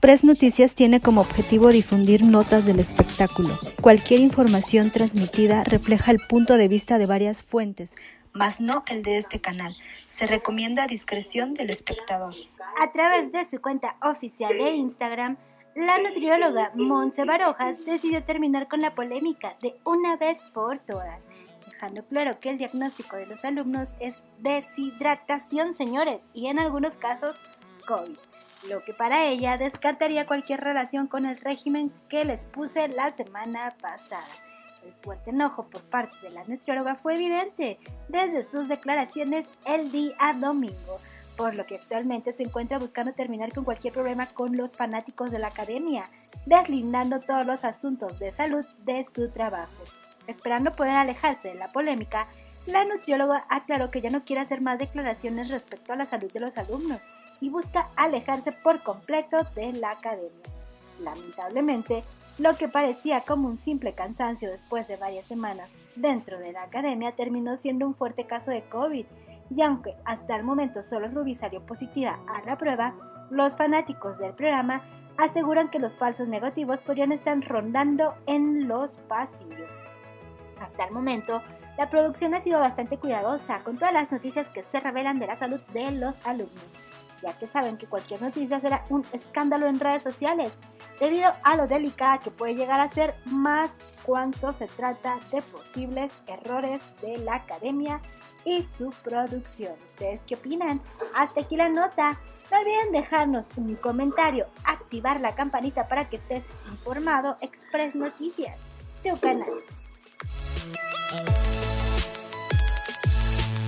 Express Noticias tiene como objetivo difundir notas del espectáculo. Cualquier información transmitida refleja el punto de vista de varias fuentes, mas no el de este canal. Se recomienda discreción del espectador. A través de su cuenta oficial de Instagram, la nutrióloga Monse Barojas decidió terminar con la polémica de una vez por todas, dejando claro que el diagnóstico de los alumnos es deshidratación, señores, y en algunos casos COVID, lo que para ella descartaría cualquier relación con el régimen que les puse la semana pasada. El fuerte enojo por parte de la nutrióloga fue evidente desde sus declaraciones el día domingo, por lo que actualmente se encuentra buscando terminar con cualquier problema con los fanáticos de la academia, deslindando todos los asuntos de salud de su trabajo. Esperando poder alejarse de la polémica, la nutrióloga aclaró que ya no quiere hacer más declaraciones respecto a la salud de los alumnos y busca alejarse por completo de la academia. Lamentablemente, lo que parecía como un simple cansancio después de varias semanas dentro de la academia terminó siendo un fuerte caso de COVID y aunque hasta el momento solo Ruby salió positiva a la prueba, los fanáticos del programa aseguran que los falsos negativos podrían estar rondando en los pasillos. Hasta el momento, la producción ha sido bastante cuidadosa con todas las noticias que se revelan de la salud de los alumnos, ya que saben que cualquier noticia será un escándalo en redes sociales, debido a lo delicada que puede llegar a ser más cuanto se trata de posibles errores de la academia y su producción. ¿Ustedes qué opinan? Hasta aquí la nota. No olviden dejarnos un comentario, activar la campanita para que estés informado. Express Noticias, tu canal.